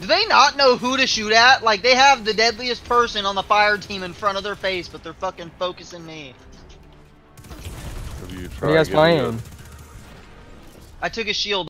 Do they not know who to shoot at? Like, they have the deadliest person on the fire team in front of their face, but they're fucking focusing me. Have you What are you guys playing? I took a shield